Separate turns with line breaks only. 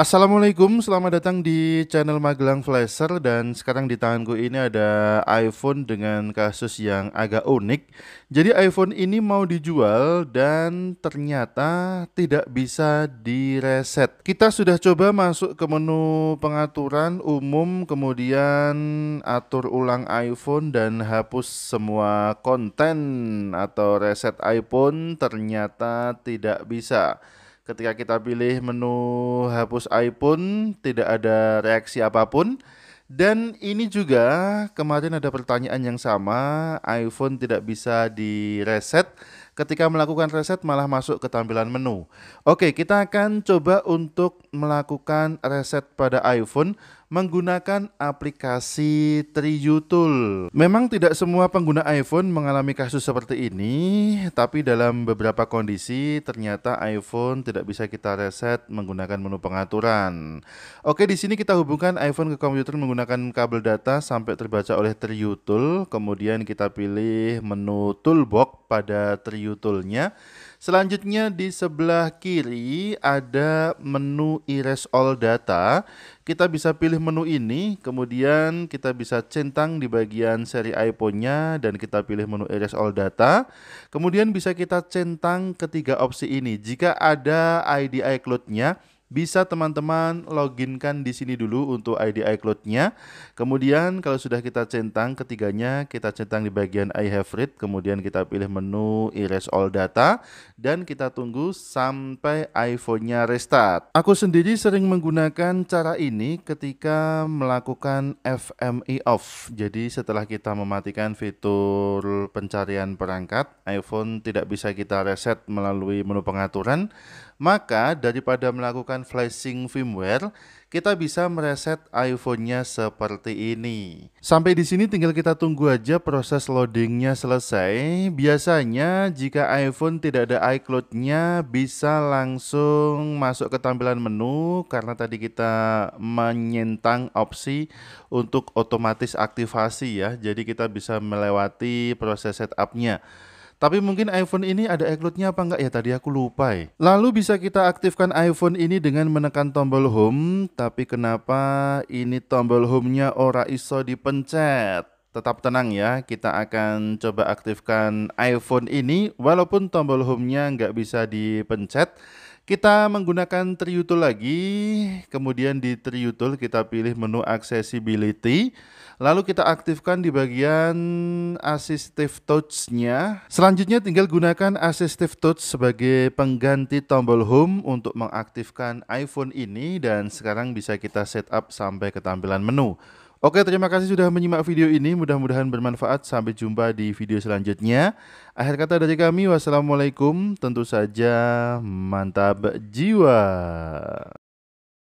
Assalamualaikum, selamat datang di channel Magelang Flasher dan sekarang di tanganku ini ada iPhone dengan kasus yang agak unik. Jadi iPhone ini mau dijual dan ternyata tidak bisa direset. Kita sudah coba masuk ke menu pengaturan umum, kemudian atur ulang iPhone dan hapus semua konten atau reset iPhone, ternyata tidak bisa. Ketika kita pilih menu hapus iPhone, tidak ada reaksi apa pun. Dan ini juga kemarin ada pertanyaan yang sama, iPhone tidak bisa direset. Ketika melakukan reset malah masuk ke tampilan menu. Oke, kita akan coba untuk melakukan reset pada iPhone menggunakan aplikasi Triyutul. Memang tidak semua pengguna iPhone mengalami kasus seperti ini, tapi dalam beberapa kondisi ternyata iPhone tidak bisa kita reset menggunakan menu pengaturan. Oke, di sini kita hubungkan iPhone ke komputer menggunakan kabel data sampai terbaca oleh Triyutul, kemudian kita pilih menu toolbox pada Triyutulnya. Selanjutnya di sebelah kiri ada menu erase all data. Kita bisa pilih menu ini, kemudian kita bisa centang di bagian seri iPhone-nya dan kita pilih menu erase all data. Kemudian bisa kita centang ketiga opsi ini. Jika ada ID iCloud-nya, bisa teman-teman loginkan di sini dulu untuk ID iCloud-nya. Kemudian kalau sudah kita centang ketiganya, kita centang di bagian I have read, kemudian kita pilih menu erase all data dan kita tunggu sampai iPhone-nya restart. Aku sendiri sering menggunakan cara ini ketika melakukan FMI off. Jadi setelah kita mematikan fitur pencarian perangkat, iPhone tidak bisa kita reset melalui menu pengaturan, maka daripada melakukan flashing firmware, kita bisa mereset iPhone-nya seperti ini. Sampai di sini tinggal kita tunggu aja proses loadingnya selesai. Biasanya jika iPhone tidak ada iCloud-nya bisa langsung masuk ke tampilan menu karena tadi kita menyentang opsi untuk otomatis aktivasi ya. Jadi kita bisa melewati proses setup-nya. Tapi mungkin iPhone ini ada iCloud-nya apa enggak ya tadi aku lupa ya. Lalu bisa kita aktifkan iPhone ini dengan menekan tombol home, tapi kenapa ini tombol home-nya ora iso dipencet? Tetap tenang ya, kita akan coba aktifkan iPhone ini walaupun tombol home-nya nggak bisa dipencet. Kita menggunakan Triutul lagi, kemudian di Triutul kita pilih menu Accessibility. Lalu kita aktifkan di bagian Assistive Touch-nya. Selanjutnya tinggal gunakan Assistive Touch sebagai pengganti tombol home untuk mengaktifkan iPhone ini dan sekarang bisa kita setup sampai ke tampilan menu. Oke, terima kasih sudah menyimak video ini. Mudah-mudahan bermanfaat. Sampai jumpa di video selanjutnya. Akhir kata dari kami, wassalamualaikum. Tentu saja mantap jiwa.